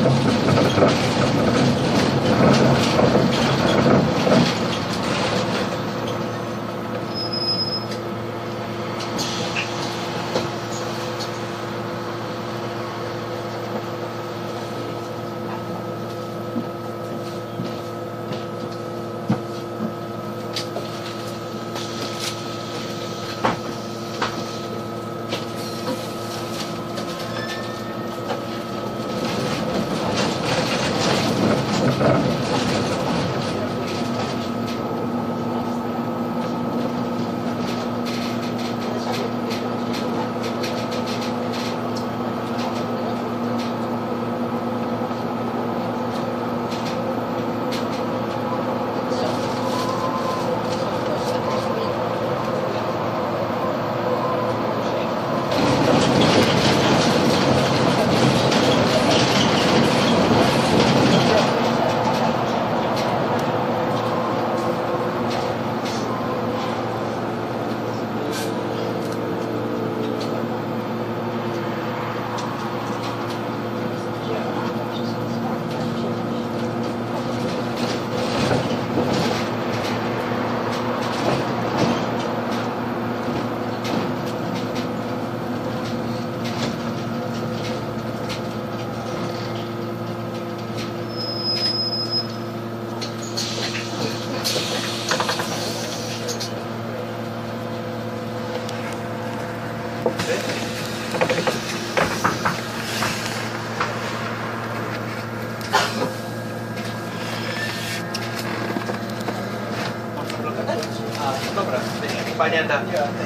Thank you. Anh?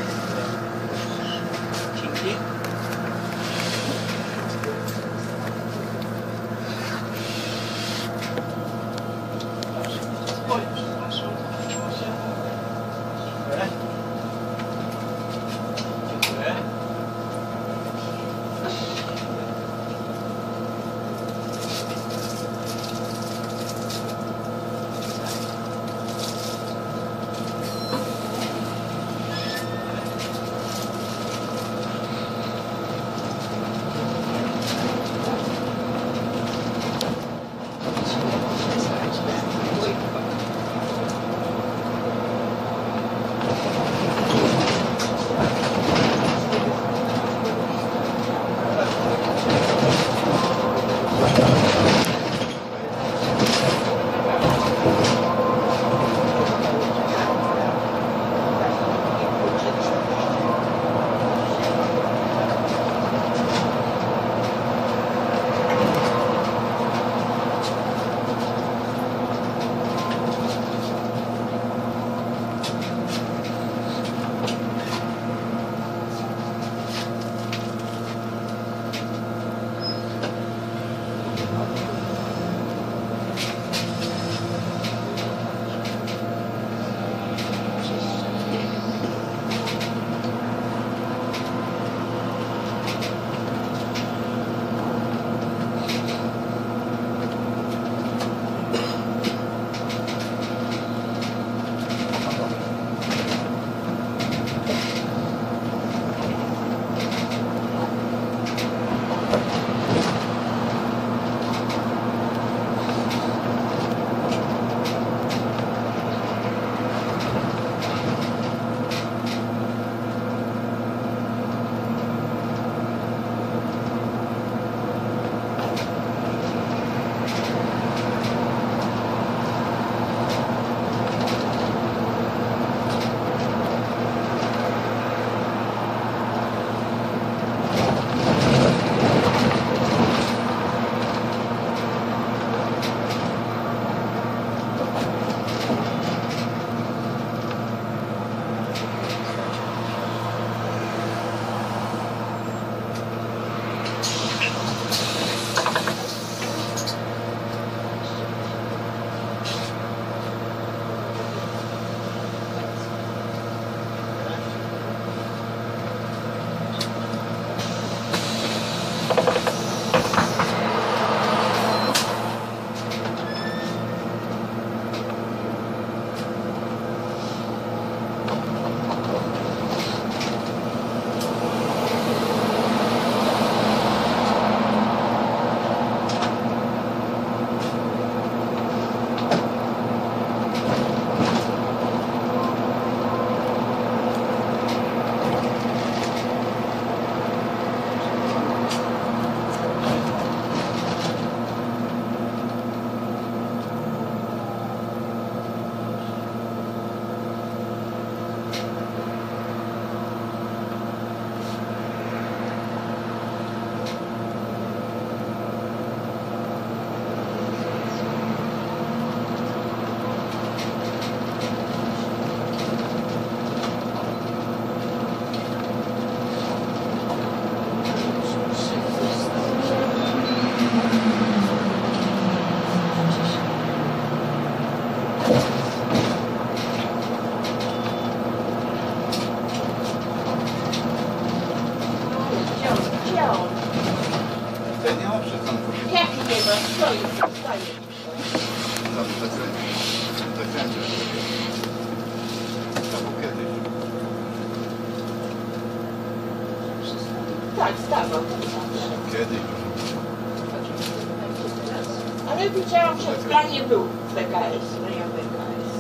Że w planie był PKS, no ja PKS.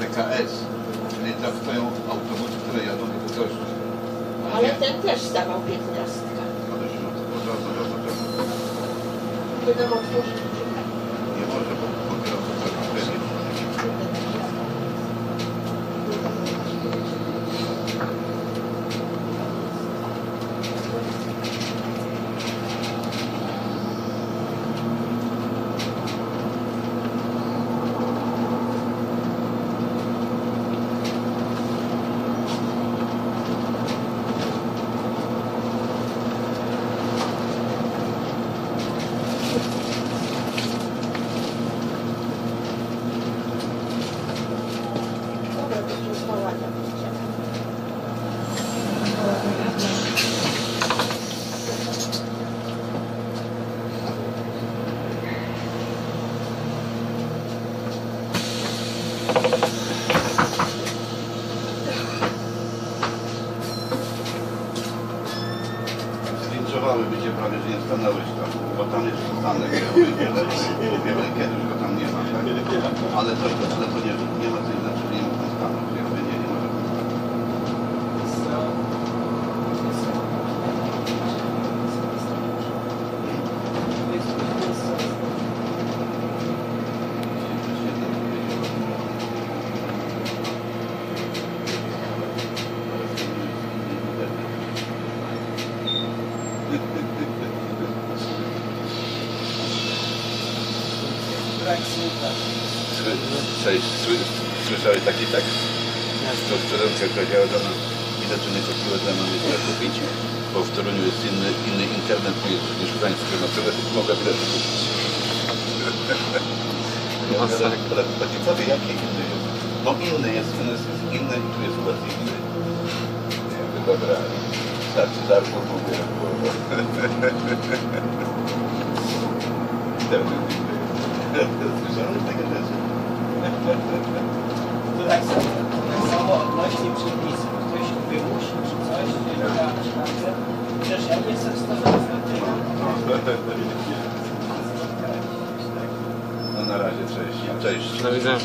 PKS. Czyli tam stoją autobusy, które jadą do Bydgoszczy. Ale ten też stawał 15. Ale to od razu, od razu, otworzyć Nie może, bo bo kierowca zaraz będzie. stanąłeś tam, bo tam jest przystanek, ja mówię, wiele kiedyś go tam nie ma, tak? Ale to, ale to nie, nie ma coś znaczy, nie ma tam stanąć. Ja mówię, nie, nie może tam stanąć. Sły- Cześć, sły- słyszałeś taki tekst? To studentka powiedziała, że ona ile tu nie kupiła, że mam jeszcze kupić, bo w Toruniu jest inny, inny internet niż, w Gdańsku, no tyle mogę bilety kupić. Ja mówię, ale ale Pani powie, jaki inny jest? No inny jest, inny jest, inny i tu jest bardziej inny. Ja mówię, dobra, starczy żartu, mówię, inny. Słyszałeś takie rzeczy? To tak samo, tak samo odnośnie przepisów. Ktoś wymusi czy coś, na szkance. Przecież ja nie jestem stosować do tego. No na razie, cześć. Cześć. Do widzenia.